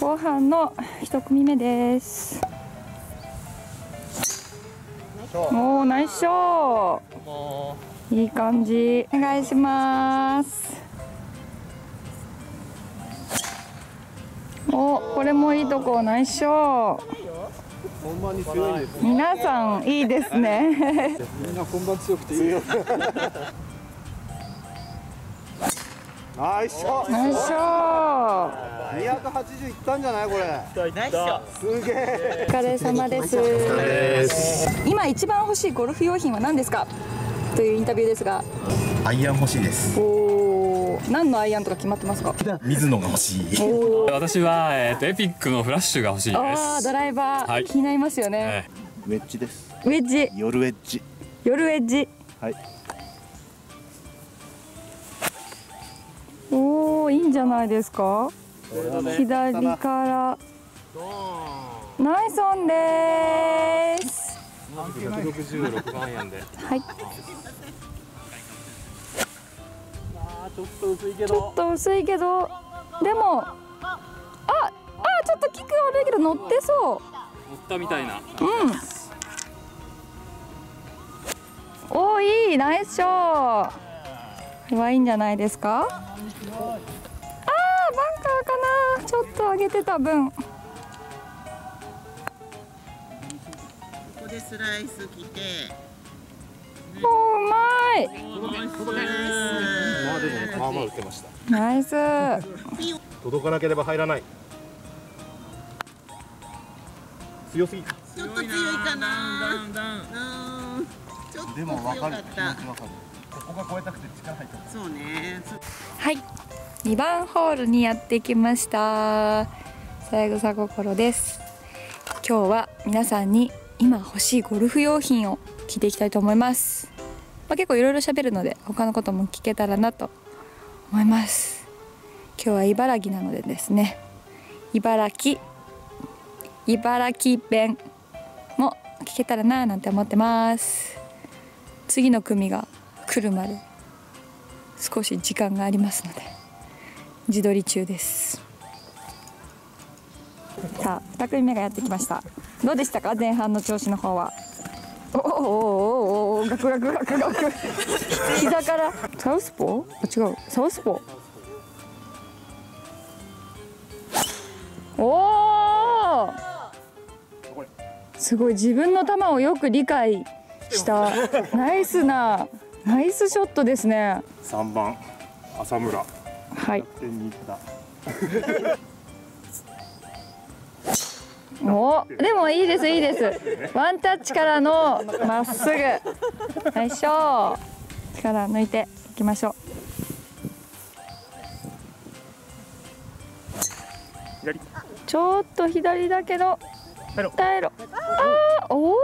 後半の一組目です。おおナイスショー。いい感じ。お願いします。おこれもいいとこ。ナイスショー。本番に強いです皆さんいいですね。みんな本番強くていいよナイスショナイスショー280い。ったんじゃないこれ。すげえ。お疲れ様です。今一番欲しいゴルフ用品は何ですか？というインタビューですが。アイアン欲しいです。おお何のアイアンとか決まってますか？水野が欲しい。私は、えー、とエピックのフラッシュが欲しいです。ドライバー、はい。気になりますよね、えウェッジです。ウェッジ。夜ウェッジ。夜ウェッジ。はい。おおいいんじゃないですか？左から。ナイスオンです。166番アイアンで。はい。ちょっと薄いけちょっと薄いけど。でもああちょっとキックが悪いけど乗ってそ乗ったみたいな。ううん。おーいい。ナイスショー。はいいんじゃないですか？ちょっと上げてた分。ここでスライス来て。おーうまい。まあでもまあまあ打ってましたナイス。届かなければ入らない。強すぎちょっと強いかな。でも分かかるった。気持ち分かる。ここが超えたくて力入ったそうね。そはい2番ホールにやってきました。三枝心です。今日は皆さんに今欲しいゴルフ用品を聞いていきたいと思います、まあ、結構いろいろ喋るので他のことも聞けたらなと思います。今日は茨城なのでですね。茨城茨城弁も聞けたらななんて思ってます。次の組が来るまで少し時間がありますので。自撮り中です。さあ2組目がやってきました。どうでしたか？前半の調子の方は。おおおおおおガクガクガクガク。膝から。サウスポー？あ違う。サウスポー。おおすごい。自分の球をよく理解した。ナイスな。ナイスショットですね。3番浅村。はい。おでもいいですいいです。ワンタッチからのまっすぐ。ナイスショー。力抜いていきましょう。左。ちょっと左だけど耐えろ。あーおお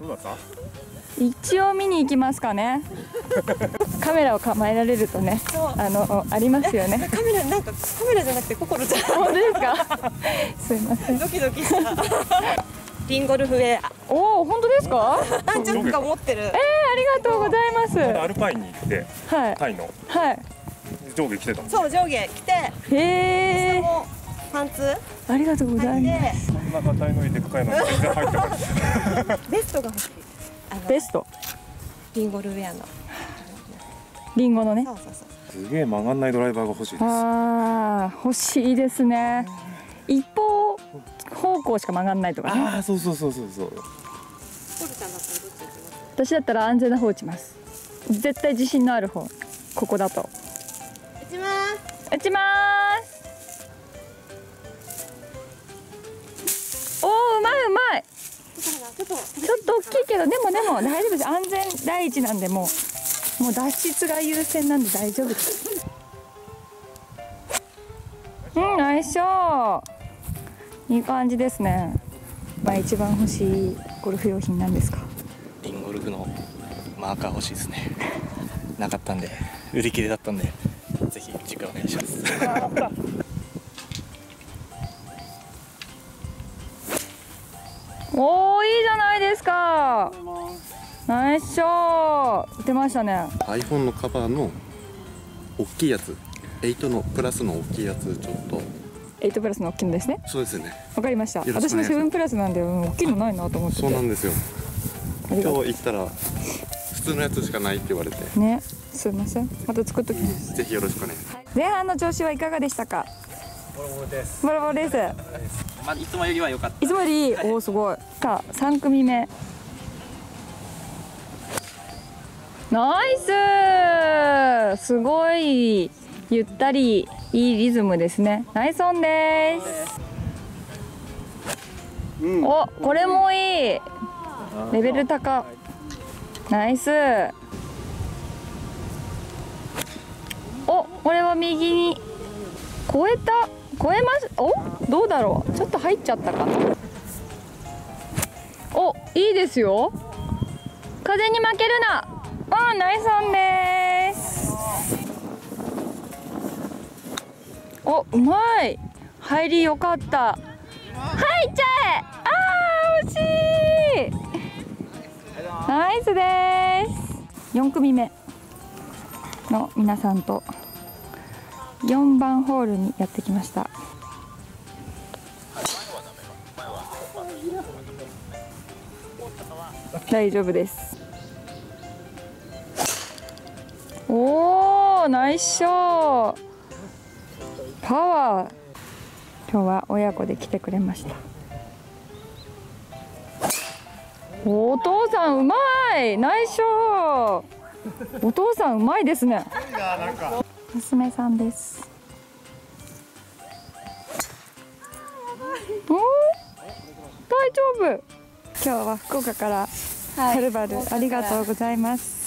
どうだった？一応見に行きますかね。カメラを構えられるとねあのありますよね。カメラなんかカメラじゃなくて心じゃ本当ですか？すいません。ドキドキした。リンゴルフウェア。おお本当ですか？何着か持ってる。えー、ありがとうございます。アルパインに行ってはい。タイの。はい。上下着てたもんそう上下。着て。へえパンツ。ありがとうございます。てそんな硬いのにでっかいのに全然入ってないベストが欲しいベスト。リンゴルウェアの。リンゴのね。そうそうそう。すげえ曲がんないドライバーが欲しいです。ああ欲しいですね。一方方向しか曲がんないとかね。ああそうそうそうそうそう。私だったら安全な方打ちます。絶対自信のある方。ここだと。打ちます。打ちますちょっと大きいけどでもでも大丈夫です。安全第一なんでもうもう脱出が優先なんで大丈夫です。うんナイスショーいい感じですね。まあ一番欲しいゴルフ用品なんですか。リンゴルフのマーカー欲しいですね。なかったんで売り切れだったんでぜひ次回お願いします。お おないですか。ナイスショー。出ましたね。iPhone のカバーの大きいやつ。8のプラスの大きいやつちょっと。8プラスの大きいのですね。そうですね。わかりました。私もセブンプラスなんでうん大きいのないなと思って。てそうなんですよ。今日行ったら普通のやつしかないって言われて。うねすいません。また作っときます。ぜひよろしくお願いします。前半の調子はいかがでしたか？ボロボロです。ボロボロです。まあいつもよりは良かっいつもよりおおすごい。さあ3組目。ナイス。すごい。ゆったりいいリズムですね。ナイスオンです、おこれもいい。レベル高。ナイス。おこれは右に。超えた超えます？お？どうだろう？ちょっと入っちゃったかな？おいいですよ。風に負けるな。うんナイスオンです。おうまい。入りよかった。入っちゃえ。あー惜しい。ナイスです。4組目。の皆さんと4番ホールにやってきました。大丈夫です。おーナイスショー。パワー。今日は親子で来てくれました。お父さんうまい。ナイスショー。お父さんうまいですね。娘さんです。おー大丈夫。今日は福岡からはるばるありがとうございます。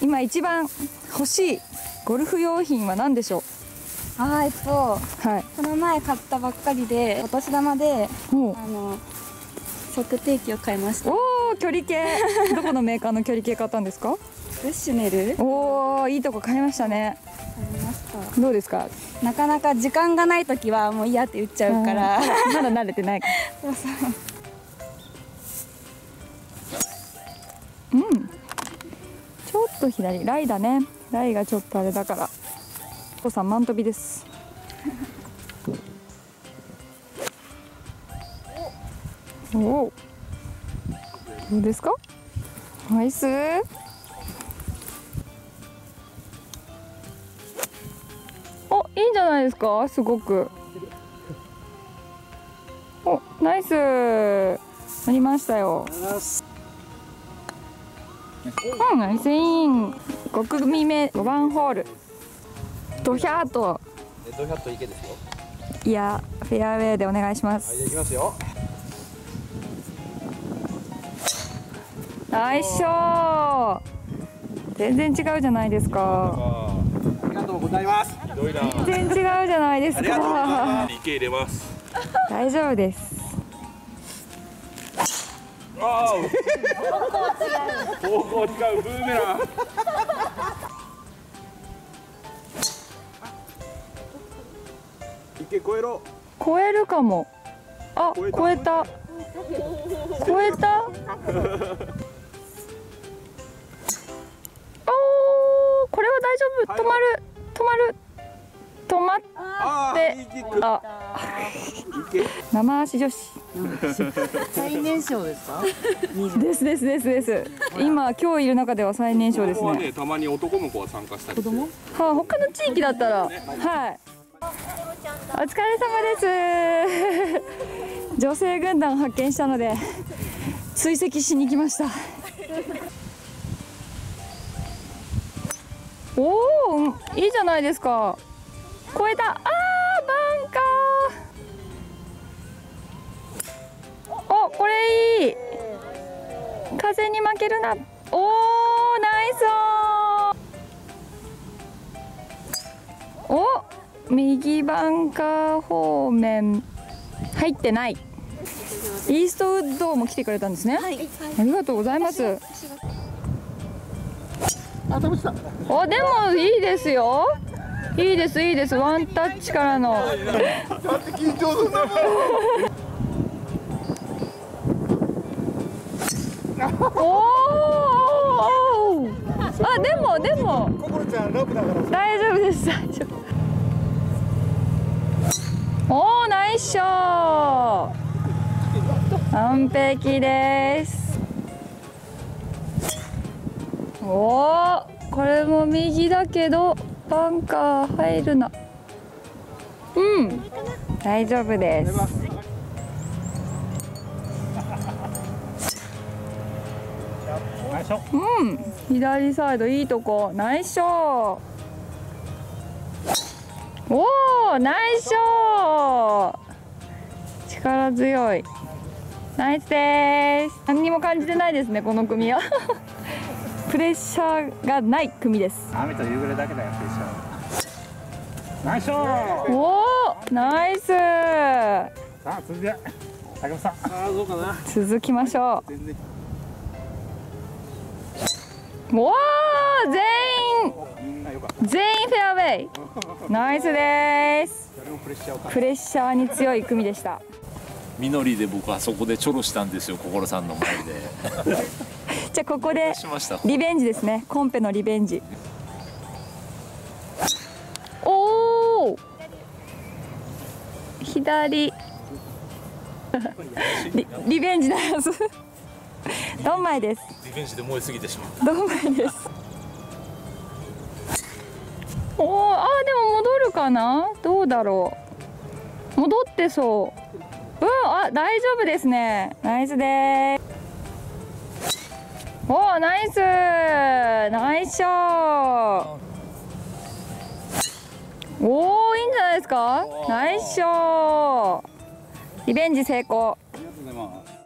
今一番欲しいゴルフ用品は何でしょあーえっとうはい。この前買ったばっかりでお年玉でおあの測定器を買いました。おー距離計。どこのメーカーの距離計買ったんですか？ブッシュネル。おーいいとこ買いましたね。買いました。どうですか？なかなか時間がない時はもう嫌って言っちゃうから。まだ慣れてない そうそうと左ライだね。ライがちょっとあれだから。お父さんマン飛びです。おおどうですか？ナイス。おいいんじゃないですか？すごく。おナイス。乗りましたよ。うん、ナイスイン5組目5番ホール。ドヒャート。ドヒャット池ですよ。いやフェアウェイでお願いします、はいじゃあ行きますよ。ナイスショー全然違うじゃないですか。ありがとうございます。全然違うじゃないですか。池入れます。大丈夫ですああ方向違う。ブーメラン。池越えろ。超えるかも。あ超えた。超えた。おーこれは大丈夫？止まる。止まる。止まっあてあ。池生足女子最年少ですか？ですですですです。今今日いる中では最年少ですね。ねたまに男の子は参加したりして。はあ、他の地域だったら。はい。お疲れ様です。女性軍団を発見したので追跡しに来ました。おおいいじゃないですか。超えた。あーれいい。風に負けるな。おーナイス。お右バンカー方面。入ってない。イーストウッドも来てくれたんですね、ありがとうございます。おでもいいですよ。いいですいいです。ワンタッチからの おおあでもでも。大丈夫です。大丈夫。おおナイスショー。完璧です。おおこれも右だけどバンカー入るな。うん。大丈夫ですうん。左サイドいいとこ。ナイスショー。おおナイスショー。力強い。ナイスです。何にも感じてないですねこの組は。プレッシャーがない組です。雨と夕暮れだけだよプレッシャーナイスショー。おおナイス。さあ続いて竹本さん。ああどうかな。続きましょうおお全員全員フェアウェイ。ナイスです。プレッシャーに強い組でした。みのりで僕はそこでチョロしたんですよ心さんの前で。じゃあここでリベンジですね。コンペのリベンジ。おお左。リリベンジならずドンマイです。リベンジで燃えすぎてしまうドンマイです。おおあーでも戻るかな？どうだろう。戻ってそう。うんあ大丈夫ですね。ナイスです。おおナイス。ナイスショー。おおいいんじゃないですか？ナイスショー。リベンジ成功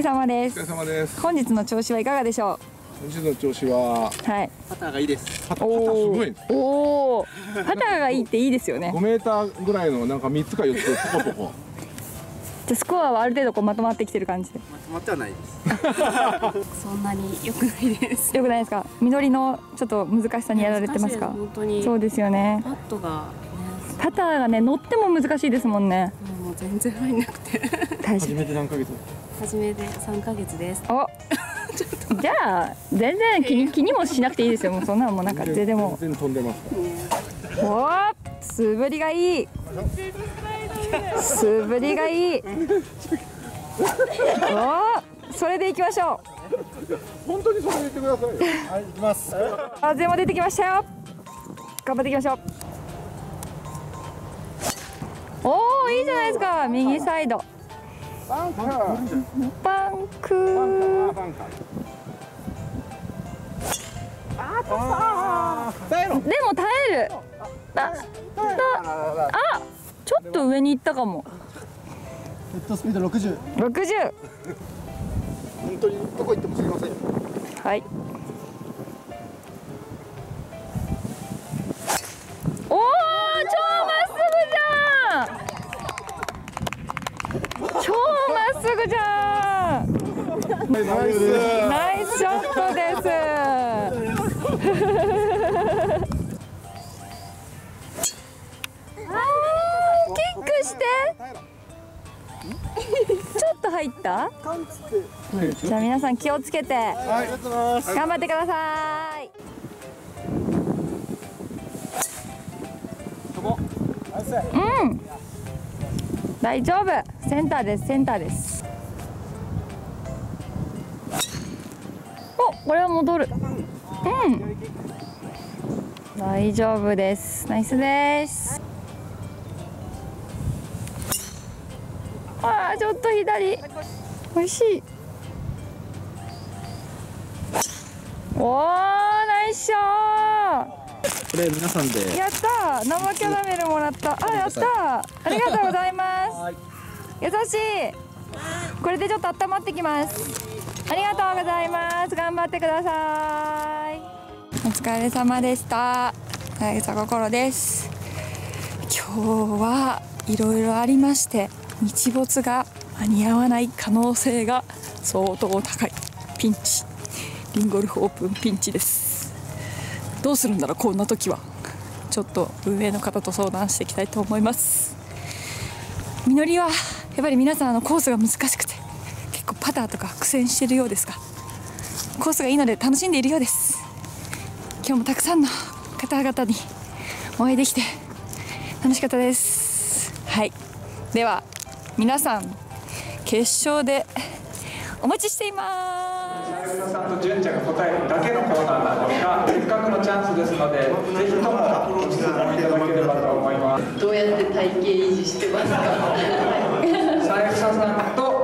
れ様です。お疲れ様です。本日の調子はいかがでしょ本日の調子はうはい。パターがいいです。パタおーすーごいおおパターがいいっていいですよね。5メーターぐらいのなんか3つか4つポコポコ。じゃあスコアはある程度こうまとまってきてる感じで。止まってはないです。そんなに良くないです。よくないですか？みのりのちょっと難しさにやられてますか？難しいです本当に。そうですよね。パットがね。パターがね乗っても難しいですもんね。もう全然入んなくて。大丈めて何ヶ月初めて3ヶ月です。夫お。じゃあ全然気に気にもしなくていいですよ。もうそんなのもうなんか全然も全然飛んでます。うおー素振りがいい。素振りがいい。おーそれでいきましょ本当にそれ言ってくださいよ。はい行きます。う風も出てきましたよ。頑張っていきましょう。おおいいじゃないですか。右サイドバンカーバンク。バンカーでも耐えるああちょっと上に行ったかも。ヘッドスピード60 60本当にどこ行ってもすみませんはいまっすぐじゃん。ナイス。ナイスショットです。あーキックして。ちょっと入った？じゃあ皆さん気をつけて。頑張ってください。うん。大丈夫。センターです。センターですこれは戻る。うん。大丈夫です。ナイスです。あーちょっと左。美味しい。おーナイスショー。これ皆さんで。やったー。生キャラメルもらった。あやったー。ありがとうございます。優しい。これでちょっと温まってきますありがとうございます。頑張ってください。お疲れ様でした。三枝心です。今日はいろいろありまして日没が間に合わない可能性が相当高いピンチ。リンゴルフオープンピンチです。どうするんだろうこんな時は。ちょっと運営の方と相談していきたいと思います。みのりはやっぱり皆さんあのコースが難しくてパターとか苦戦してるようですがコースがいいので楽しんでいるようです。今日もたくさんの方々にお会いできて楽しかったです。はい。では皆さん決勝でお待ちしています。さんと純ちゃんが答えるだけのコーナーなんですがせっかくのチャンスですのでぜひともご質問いただければと思います。どうやって体型維持してますか？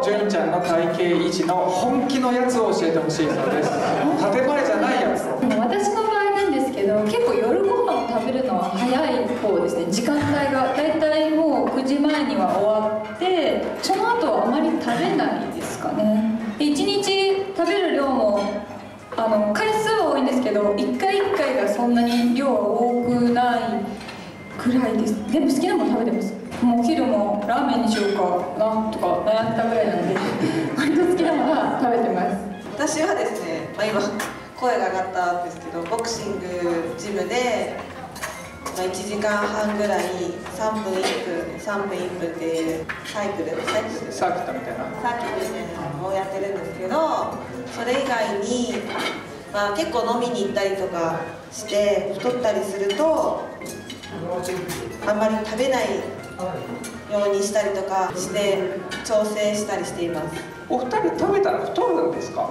純ちゃんの体型維持の本気のやつを教えてほしいそうです。建前じゃないやつ。私の場合なんですけど結構夜ご飯を食べるのは早い方ですね。時間帯がだいたいもう9時前には終わってその後はあまり食べないですかね。で1日食べる量もあの回数は多いんですけど1回1回がそんなに量は多くないくらいです。でも好きなもの食べてます。もうお昼もラーメンにしようかなとか悩んだぐらいなんで割と好きなものは食べてます。私はですね、まあ、今声が上がったんですけどボクシングジムで、まあ、1時間半ぐらい3分1分3分1分っていうサイクルサイクルサーキットみたいな。サーキットみたいなのをやってるんですけどそれ以外に、まあ、結構飲みに行ったりとかして太ったりするとあんまり食べないようにしたりとかして調整したりしています。お二人食べたら太るんですか？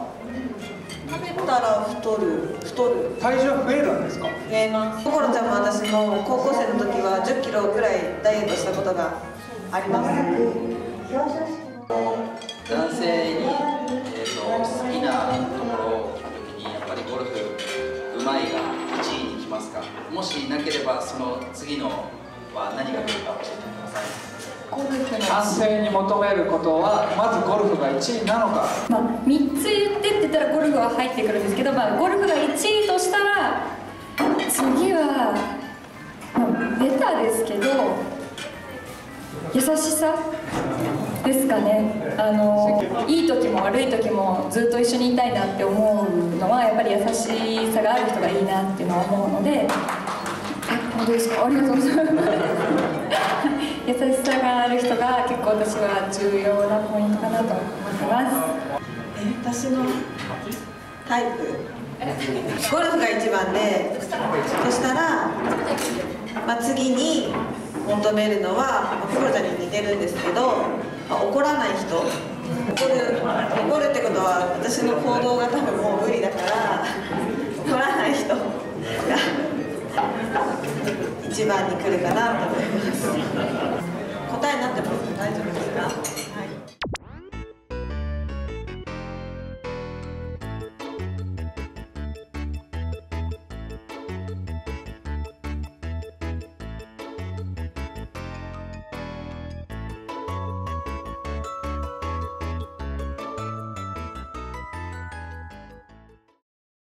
食べたら太る。太る。体重は増えるんですか？増えます。心ちゃんも私も高校生の時は1 0キロぐらいダイエットしたことがあります。男性に、えーと、好きなところを聞くときにやっぱりゴルフうまいが1位に来ますか？もしなければその次のは何が来るか教えてください男性に求めることはまずゴルフが1位なのか、まあ、3つ言ってって言ったらゴルフは入ってくるんですけど、まあ、ゴルフが1位としたら次は、まあ、ベタですけど優しさですかね。あのいい時も悪い時もずっと一緒にいたいなって思うのはやっぱり優しさがある人がいいなっていうのは思うので本当ですかありがとうございます優しさがある人が結構私は重要なポイントかなと思ってます。え私のタイプ？ゴルフが一番でそしたら、まあ、次に求めるのはピコちゃんに似てるんですけど、まあ、怒らない人。怒る怒るってことは私の行動が多分もう無理だから怒らない人が一番に来るかなと思います。答えになってます。大丈夫ですか？